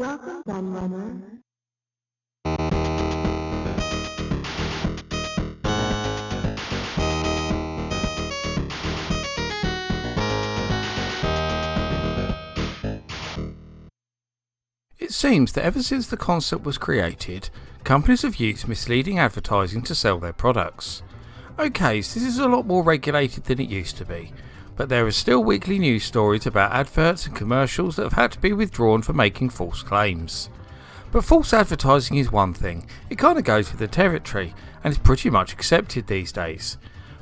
Welcome, Gunrunner. It seems that ever since the concept was created, companies have used misleading advertising to sell their products. Okay, so this is a lot more regulated than it used to be, but there are still weekly news stories about adverts and commercials that have had to be withdrawn for making false claims. But false advertising is one thing, it kinda goes with the territory, and is pretty much accepted these days.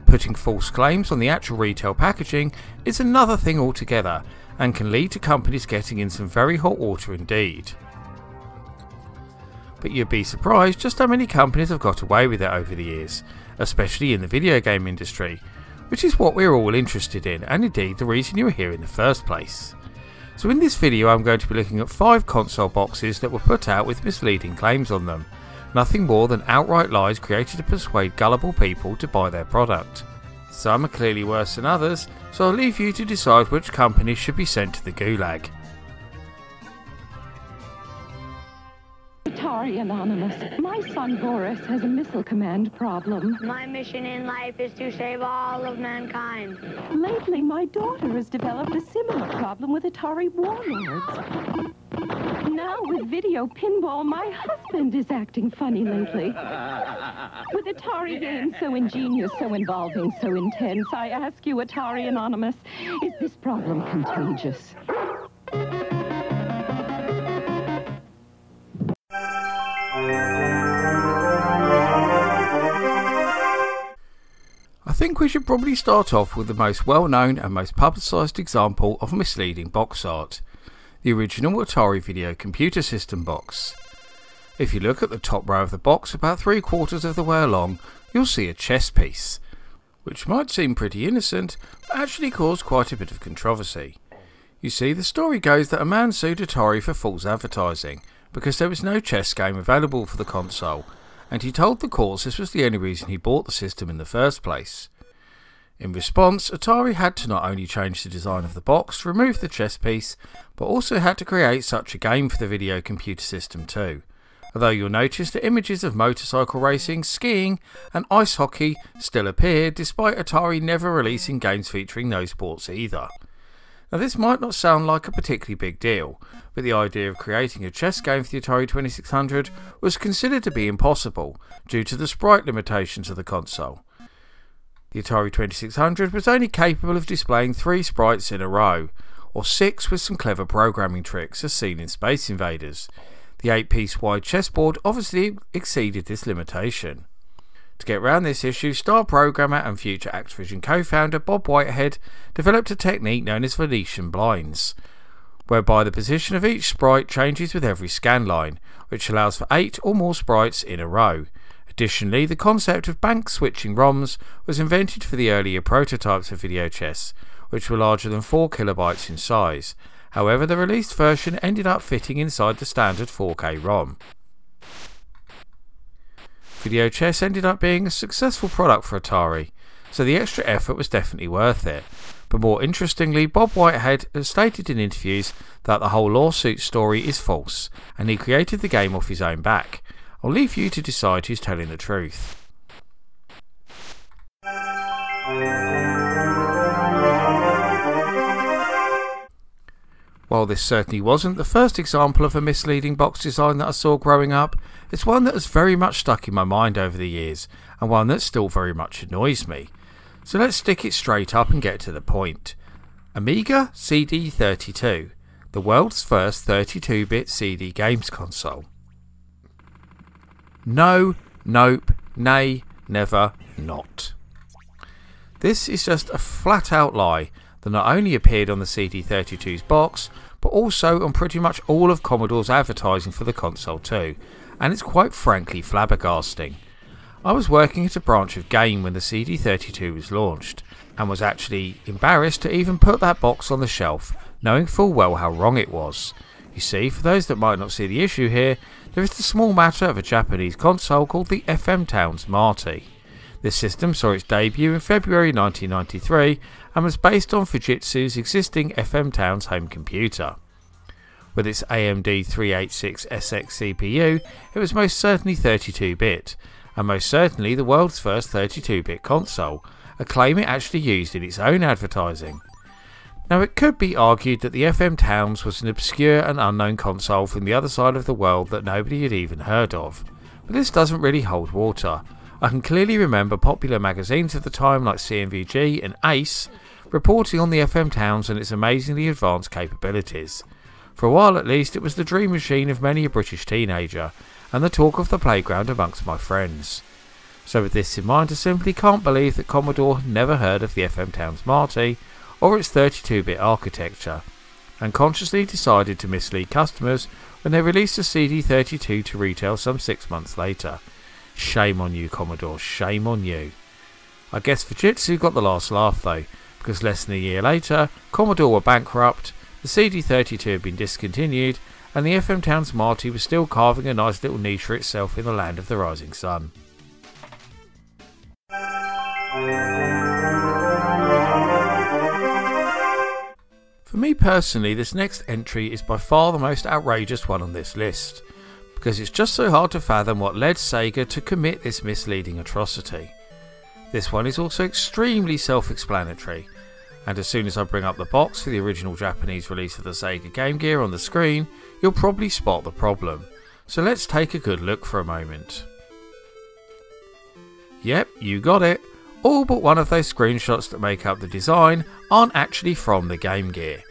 Putting false claims on the actual retail packaging is another thing altogether, and can lead to companies getting in some very hot water indeed. But you'd be surprised just how many companies have got away with it over the years, especially in the video game industry, which is what we're all interested in and indeed the reason you're here in the first place. So in this video I'm going to be looking at 5 console boxes that were put out with misleading claims on them, nothing more than outright lies created to persuade gullible people to buy their product. Some are clearly worse than others, so I'll leave you to decide which companies should be sent to the gulag. Atari Anonymous. My son Boris has a missile command problem. My mission in life is to save all of mankind. Lately, my daughter has developed a similar problem with Atari warlords. Now, with video pinball, my husband is acting funny lately. With Atari games so ingenious, so involving, so intense, I ask you, Atari Anonymous, is this problem contagious? Think we should probably start off with the most well known and most publicised example of misleading box art the original Atari Video Computer System box. If you look at the top row of the box about three quarters of the way along, you'll see a chess piece, which might seem pretty innocent, but actually caused quite a bit of controversy. You see, the story goes that a man sued Atari for false advertising, because there was no chess game available for the console, and he told the courts this was the only reason he bought the system in the first place. In response, Atari had to not only change the design of the box remove the chess piece, but also had to create such a game for the video computer system too. Although you'll notice that images of motorcycle racing, skiing, and ice hockey still appear, despite Atari never releasing games featuring those sports either. Now, this might not sound like a particularly big deal, but the idea of creating a chess game for the Atari 2600 was considered to be impossible due to the sprite limitations of the console. The Atari 2600 was only capable of displaying three sprites in a row, or six with some clever programming tricks as seen in Space Invaders. The 8 piece wide chessboard obviously exceeded this limitation. To get around this issue, star programmer and future Activision co founder Bob Whitehead developed a technique known as Venetian blinds, whereby the position of each sprite changes with every scan line, which allows for 8 or more sprites in a row. Additionally, the concept of bank switching ROMs was invented for the earlier prototypes of video chess, which were larger than 4 kilobytes in size. However, the released version ended up fitting inside the standard 4K ROM. Video chess ended up being a successful product for Atari, so the extra effort was definitely worth it. But more interestingly, Bob Whitehead has stated in interviews that the whole lawsuit story is false, and he created the game off his own back. I'll leave you to decide who's telling the truth. While this certainly wasn't the first example of a misleading box design that I saw growing up, it's one that has very much stuck in my mind over the years, and one that still very much annoys me. So let's stick it straight up and get to the point. Amiga CD32, the world's first 32 bit CD games console. No, nope, nay, never, not. This is just a flat out lie that not only appeared on the CD32's box, but also on pretty much all of Commodore's advertising for the console too, and it's quite frankly flabbergasting. I was working at a branch of Game when the CD32 was launched, and was actually embarrassed to even put that box on the shelf, knowing full well how wrong it was. You see, for those that might not see the issue here, there is the small matter of a Japanese console called the FM Towns Marty. This system saw its debut in February 1993 and was based on Fujitsu's existing FM Towns home computer. With its AMD 386SX CPU, it was most certainly 32 bit, and most certainly the world's first 32 bit console, a claim it actually used in its own advertising. Now, it could be argued that the FM Towns was an obscure and unknown console from the other side of the world that nobody had even heard of, but this doesn't really hold water. I can clearly remember popular magazines of the time like C&VG and Ace reporting on the FM Towns and its amazingly advanced capabilities. For a while at least, it was the dream machine of many a British teenager, and the talk of the playground amongst my friends. So with this in mind, I simply can't believe that Commodore had never heard of the FM Towns Marty, or its 32-bit architecture, and consciously decided to mislead customers when they released the CD32 to retail some six months later. Shame on you, Commodore, shame on you. I guess Fujitsu got the last laugh though, because less than a year later, Commodore were bankrupt the CD32 had been discontinued, and the FM Towns Marty was still carving a nice little niche for itself in the land of the rising sun. For me personally, this next entry is by far the most outrageous one on this list, because it's just so hard to fathom what led Sega to commit this misleading atrocity. This one is also extremely self explanatory, and as soon as I bring up the box for the original Japanese release of the Sega Game Gear on the screen, you'll probably spot the problem. So let's take a good look for a moment. Yep, you got it. All but one of those screenshots that make up the design aren't actually from the Game Gear.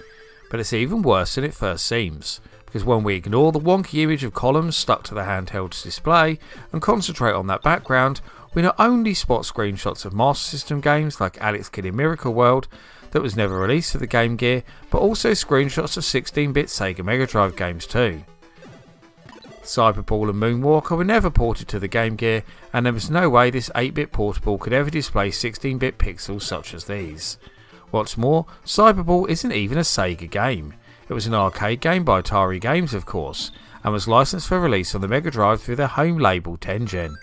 But it's even worse than it first seems, because when we ignore the wonky image of columns stuck to the handheld's display and concentrate on that background, we not only spot screenshots of Master System games like Alex Kidd in Miracle World, that was never released for the Game Gear, but also screenshots of 16-bit Sega Mega Drive games too. Cyberball and Moonwalker were never ported to the Game Gear, and there was no way this 8-bit portable could ever display 16-bit pixels such as these. What's more, Cyberball isn't even a Sega game. It was an arcade game by Atari Games of course, and was licensed for release on the Mega Drive through their home label Tengen.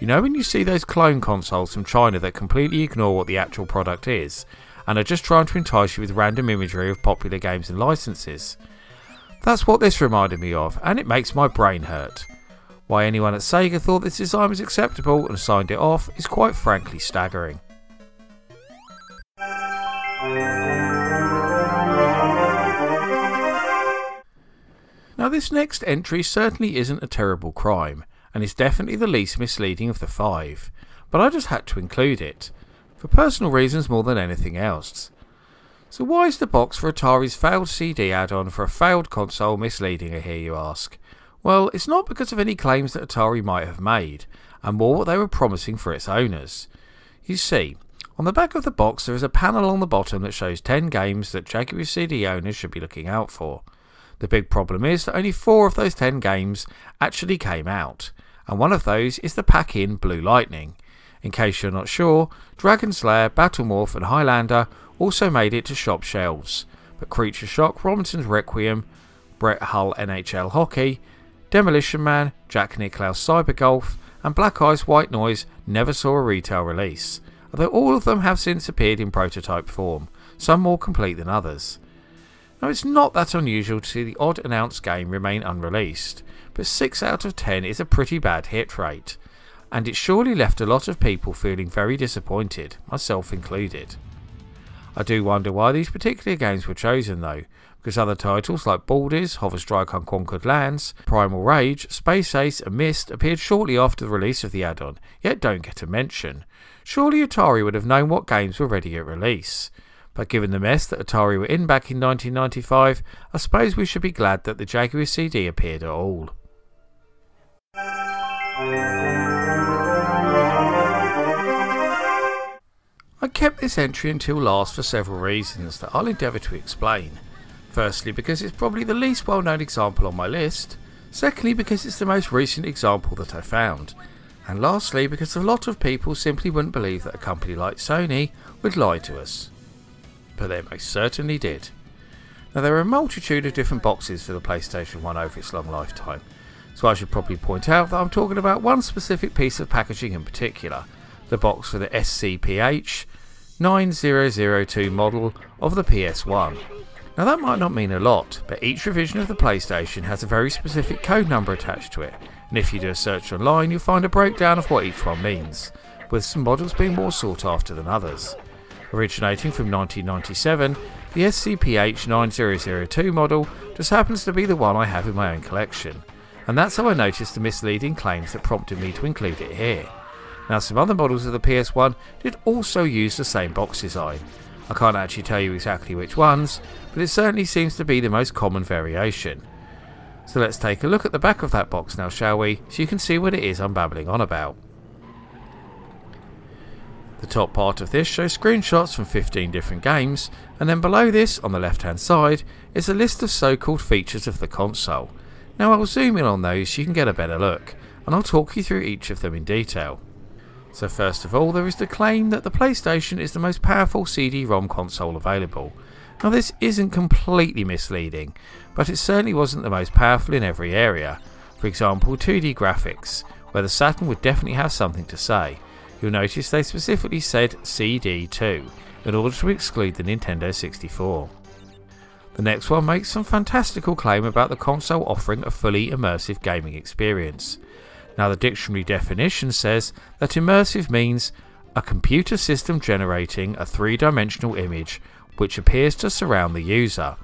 You know when you see those clone consoles from China that completely ignore what the actual product is, and are just trying to entice you with random imagery of popular games and licenses? That's what this reminded me of, and it makes my brain hurt. Why anyone at Sega thought this design was acceptable and signed it off is quite frankly staggering. Now this next entry certainly isn't a terrible crime, and is definitely the least misleading of the five, but I just had to include it, for personal reasons more than anything else. So why is the box for Atari's failed CD add-on for a failed console misleading, I hear you ask? Well, it's not because of any claims that Atari might have made, and more what they were promising for its owners. You see, on the back of the box there is a panel on the bottom that shows 10 games that Jaguar CD owners should be looking out for. The big problem is that only 4 of those 10 games actually came out, and one of those is the pack-in Blue Lightning. In case you're not sure, Dragon's Lair, Battlemorph and Highlander also made it to shop shelves, but Creature Shock, Robinson's Requiem, Brett Hull NHL Hockey, Demolition Man, Jack Nicklaus Cyber Golf, and Black Ice White Noise never saw a retail release, although all of them have since appeared in prototype form, some more complete than others. Now it's not that unusual to see the odd announced game remain unreleased, but 6 out of 10 is a pretty bad hit rate, and it surely left a lot of people feeling very disappointed, myself included. I do wonder why these particular games were chosen though, because other titles like Baldies, Hover Strike Unconquered Lands, Primal Rage, Space Ace and Myst appeared shortly after the release of the add-on, yet don't get a mention. Surely Atari would have known what games were ready at release. But given the mess that Atari were in back in 1995, I suppose we should be glad that the Jaguar CD appeared at all. Kept this entry until last for several reasons that I'll endeavour to explain. Firstly because it's probably the least well known example on my list, secondly because it's the most recent example that I found, and lastly because a lot of people simply wouldn't believe that a company like Sony would lie to us. But they most certainly did. Now there are a multitude of different boxes for the PlayStation 1 over its long lifetime, so I should probably point out that I'm talking about one specific piece of packaging in particular, the box for the SCPH 9002 model of the PS1. Now that might not mean a lot, but each revision of the PlayStation has a very specific code number attached to it, and if you do a search online you'll find a breakdown of what each one means, with some models being more sought after than others. Originating from 1997, the SCPH9002 model just happens to be the one I have in my own collection, and that's how I noticed the misleading claims that prompted me to include it here. Now some other models of the PS1 did also use the same box design. I can't actually tell you exactly which ones, but it certainly seems to be the most common variation. So let's take a look at the back of that box now shall we, so you can see what it is I'm babbling on about. The top part of this shows screenshots from 15 different games, and then below this, on the left hand side, is a list of so called features of the console. Now I'll zoom in on those so you can get a better look, and I'll talk you through each of them in detail. So first of all there is the claim that the PlayStation is the most powerful CD-ROM console available. Now this isn't completely misleading, but it certainly wasn't the most powerful in every area. For example 2D graphics, where the Saturn would definitely have something to say. You'll notice they specifically said CD2 in order to exclude the Nintendo 64. The next one makes some fantastical claim about the console offering a fully immersive gaming experience. Now the dictionary definition says that immersive means a computer system generating a three-dimensional image which appears to surround the user.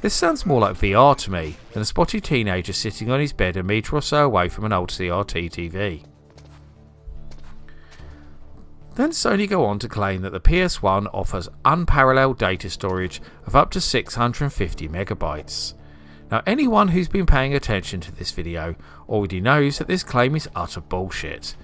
This sounds more like VR to me than a spotty teenager sitting on his bed a metre or so away from an old CRT TV. Then Sony go on to claim that the PS1 offers unparalleled data storage of up to 650 megabytes. Now anyone who's been paying attention to this video already knows that this claim is utter bullshit,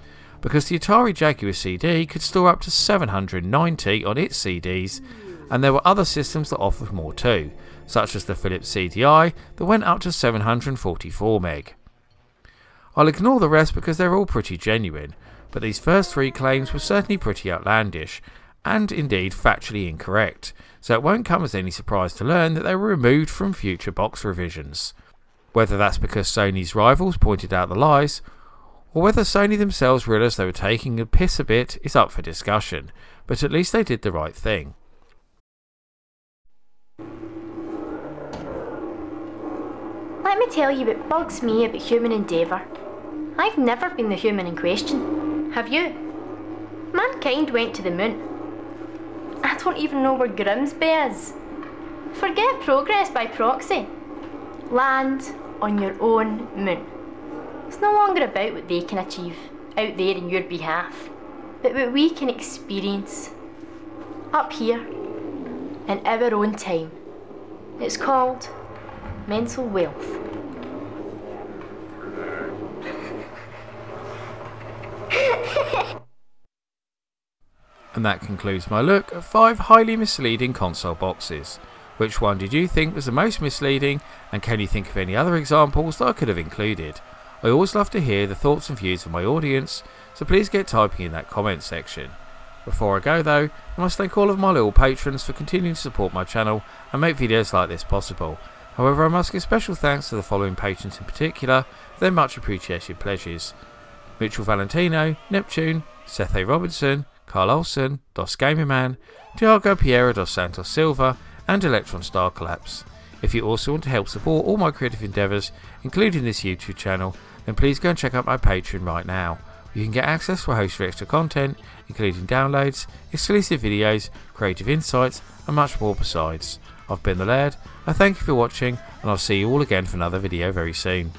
because the Atari Jaguar CD could store up to 790 on its CDs, and there were other systems that offered more too, such as the Philips CDI that went up to 744 meg. I'll ignore the rest because they're all pretty genuine, but these first three claims were certainly pretty outlandish, and indeed factually incorrect, so it won't come as any surprise to learn that they were removed from future box revisions. Whether that's because Sony's rivals pointed out the lies, or whether Sony themselves realised they were taking a piss a bit is up for discussion, but at least they did the right thing. Let me tell you what bugs me about human endeavour. I've never been the human in question. Have you? Mankind went to the moon. I don't even know where Grimsby is. Forget progress by proxy. Land on your own moon. It's no longer about what they can achieve out there in your behalf, but what we can experience up here in our own time. It's called mental wealth. And that concludes my look at 5 highly misleading console boxes. Which one did you think was the most misleading and can you think of any other examples that I could have included? I always love to hear the thoughts and views of my audience, so please get typing in that comment section. Before I go though, I must thank all of my little patrons for continuing to support my channel and make videos like this possible. However, I must give special thanks to the following patrons in particular, their much appreciated pledges. Mitchell Valentino, Neptune, Seth A. Robinson, Carl Olsen, Dos Gamerman, Tiago Piera dos Santos Silva, and Electron Star Collapse. If you also want to help support all my creative endeavours, including this YouTube channel, then please go and check out my Patreon right now. You can get access to a host of extra content, including downloads, exclusive videos, creative insights, and much more besides. I've been the Laird, I thank you for watching, and I'll see you all again for another video very soon.